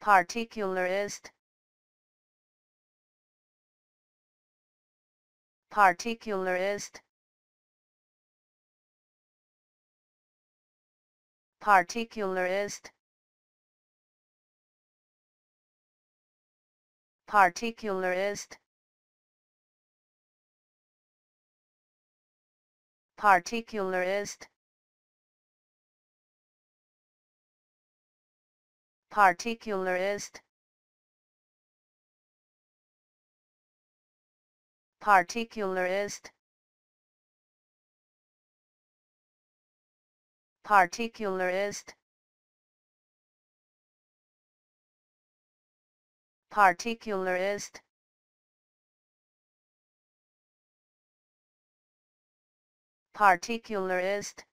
particularist. Particularist. Particularist. Particularist. Particularist particularist. Particularist. Particularist. Particularist. Particularist